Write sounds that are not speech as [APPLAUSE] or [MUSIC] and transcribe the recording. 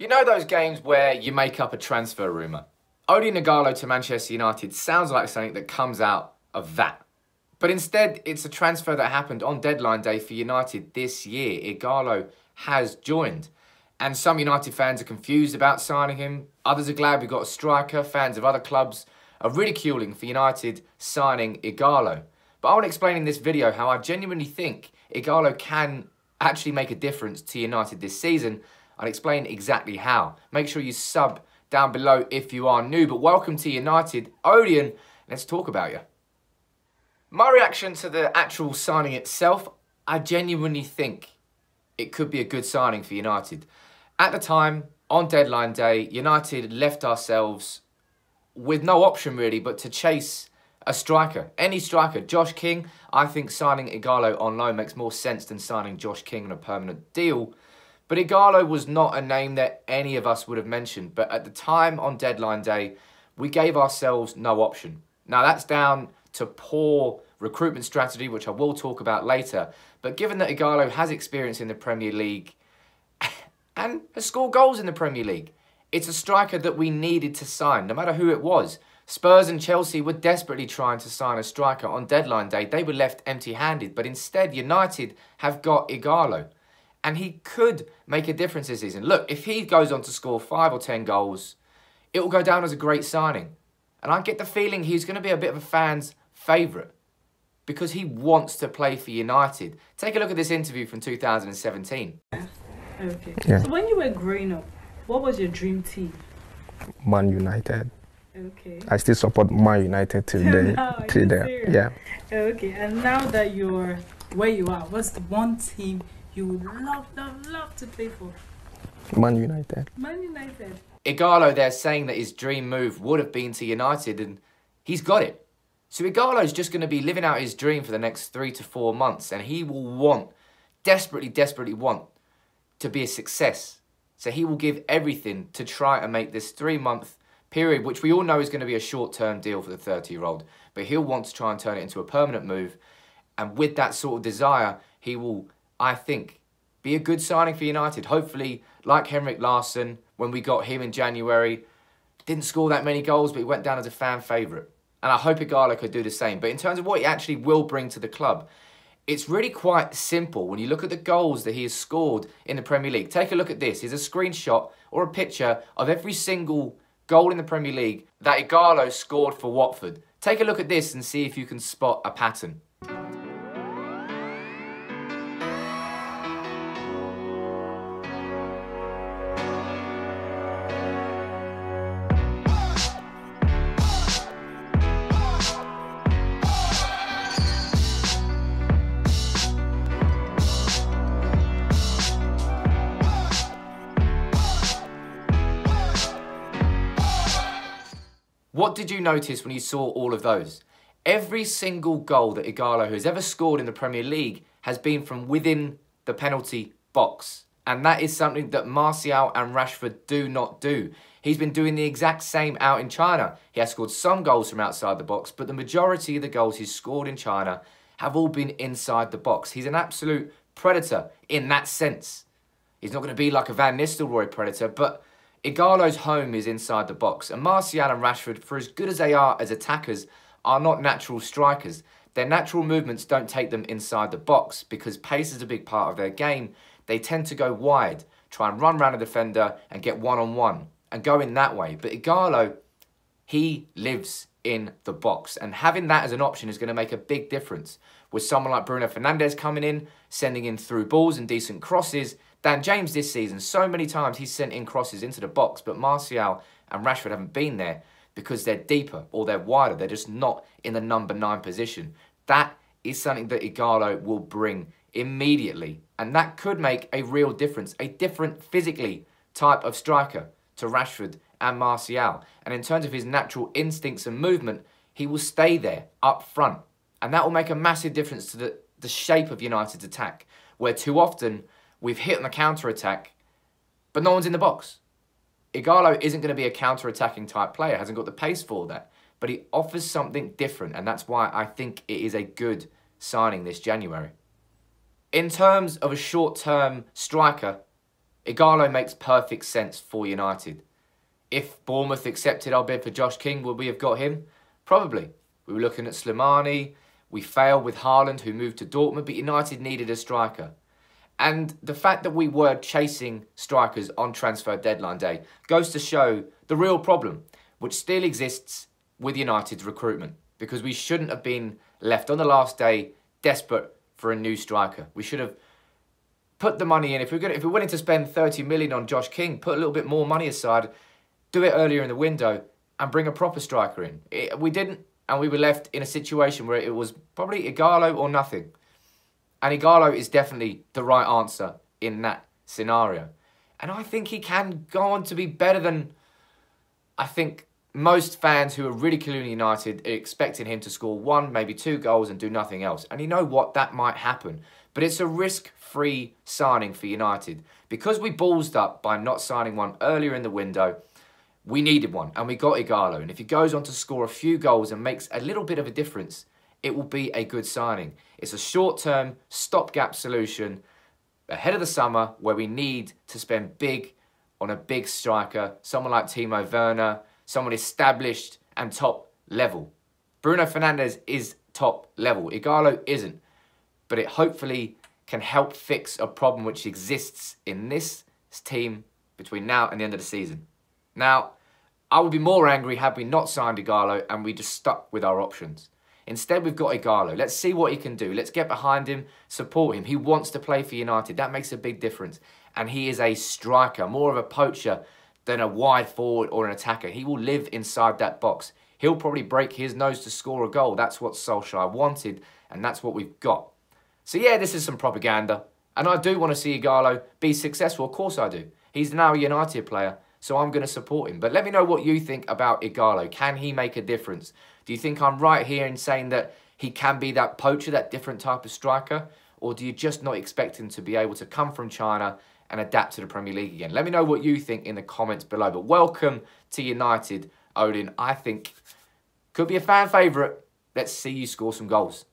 You know those games where you make up a transfer rumour? Odion Ighalo to Manchester United sounds like something that comes out of that. But instead, it's a transfer that happened on deadline day for United this year. Ighalo has joined. And some United fans are confused about signing him. Others are glad we got a striker. Fans of other clubs are ridiculing for United signing Ighalo. But I want to explain in this video how I genuinely think Ighalo can actually make a difference to United this season I'll explain exactly how. Make sure you sub down below if you are new. But welcome to United. Odion, let's talk about you. My reaction to the actual signing itself, I genuinely think it could be a good signing for United. At the time, on deadline day, United left ourselves with no option really but to chase a striker, any striker. Josh King, I think signing Ighalo on loan makes more sense than signing Josh King on a permanent deal. But Ighalo was not a name that any of us would have mentioned. But at the time on deadline day, we gave ourselves no option. Now that's down to poor recruitment strategy, which I will talk about later. But given that Ighalo has experience in the Premier League [LAUGHS] and has scored goals in the Premier League, it's a striker that we needed to sign, no matter who it was. Spurs and Chelsea were desperately trying to sign a striker on deadline day. They were left empty-handed, but instead United have got Ighalo and he could make a difference this season. Look, if he goes on to score five or ten goals, it will go down as a great signing. And I get the feeling he's going to be a bit of a fan's favourite because he wants to play for United. Take a look at this interview from 2017. Okay. Yeah. So when you were growing up, what was your dream team? Man United. Okay. I still support Man United today. no, today. Yeah. Okay. And now that you're where you are, what's the one team you would love, love, love to play for? Man United. Man United. Ighalo there saying that his dream move would have been to United and he's got it. So Ighalo's just going to be living out his dream for the next three to four months and he will want, desperately, desperately want to be a success. So he will give everything to try and make this three-month period, which we all know is going to be a short-term deal for the 30-year-old, but he'll want to try and turn it into a permanent move. And with that sort of desire, he will I think, be a good signing for United. Hopefully, like Henrik Larsson, when we got him in January, didn't score that many goals, but he went down as a fan favourite. And I hope Ighalo could do the same. But in terms of what he actually will bring to the club, it's really quite simple when you look at the goals that he has scored in the Premier League. Take a look at this. Here's a screenshot or a picture of every single goal in the Premier League that Ighalo scored for Watford. Take a look at this and see if you can spot a pattern. What did you notice when you saw all of those? Every single goal that Ighalo has ever scored in the Premier League has been from within the penalty box. And that is something that Martial and Rashford do not do. He's been doing the exact same out in China. He has scored some goals from outside the box, but the majority of the goals he's scored in China have all been inside the box. He's an absolute predator in that sense. He's not going to be like a Van Nistelrooy predator, but Ighalo's home is inside the box, and Martial and Rashford, for as good as they are as attackers, are not natural strikers. Their natural movements don't take them inside the box because pace is a big part of their game. They tend to go wide, try and run around a defender and get one-on-one and go in that way. But Ighalo, he lives in the box. And having that as an option is going to make a big difference. With someone like Bruno Fernandes coming in, sending in through balls and decent crosses, Dan James this season, so many times he's sent in crosses into the box, but Martial and Rashford haven't been there because they're deeper or they're wider. They're just not in the number nine position. That is something that Ighalo will bring immediately. And that could make a real difference. A different physically type of striker to Rashford and Martial. And in terms of his natural instincts and movement, he will stay there up front. And that will make a massive difference to the, the shape of United's attack, where too often We've hit on the counter-attack, but no one's in the box. Ighalo isn't going to be a counter-attacking type player, hasn't got the pace for that. But he offers something different, and that's why I think it is a good signing this January. In terms of a short-term striker, Ighalo makes perfect sense for United. If Bournemouth accepted our bid for Josh King, would we have got him? Probably. We were looking at Slimani. We failed with Haaland, who moved to Dortmund, but United needed a striker. And the fact that we were chasing strikers on transfer deadline day goes to show the real problem, which still exists with United's recruitment, because we shouldn't have been left on the last day desperate for a new striker. We should have put the money in. If we're going, if we're willing to spend 30 million on Josh King, put a little bit more money aside, do it earlier in the window, and bring a proper striker in. It, we didn't, and we were left in a situation where it was probably Ighalo or nothing. And Ighalo is definitely the right answer in that scenario. And I think he can go on to be better than I think most fans who are ridiculing United are expecting him to score one, maybe two goals and do nothing else. And you know what? That might happen. But it's a risk free signing for United. Because we ballsed up by not signing one earlier in the window, we needed one and we got Ighalo. And if he goes on to score a few goals and makes a little bit of a difference, it will be a good signing. It's a short term stopgap solution ahead of the summer where we need to spend big on a big striker, someone like Timo Werner, someone established and top level. Bruno Fernandes is top level. Ighalo isn't. But it hopefully can help fix a problem which exists in this team between now and the end of the season. Now, I would be more angry had we not signed Ighalo and we just stuck with our options. Instead, we've got Ighalo. Let's see what he can do. Let's get behind him, support him. He wants to play for United. That makes a big difference. And he is a striker, more of a poacher than a wide forward or an attacker. He will live inside that box. He'll probably break his nose to score a goal. That's what Solskjaer wanted, and that's what we've got. So yeah, this is some propaganda. And I do want to see Ighalo be successful. Of course I do. He's now a United player, so I'm going to support him. But let me know what you think about Ighalo. Can he make a difference? Do you think I'm right here in saying that he can be that poacher, that different type of striker? Or do you just not expect him to be able to come from China and adapt to the Premier League again? Let me know what you think in the comments below. But welcome to United, Odion. I think could be a fan favourite. Let's see you score some goals.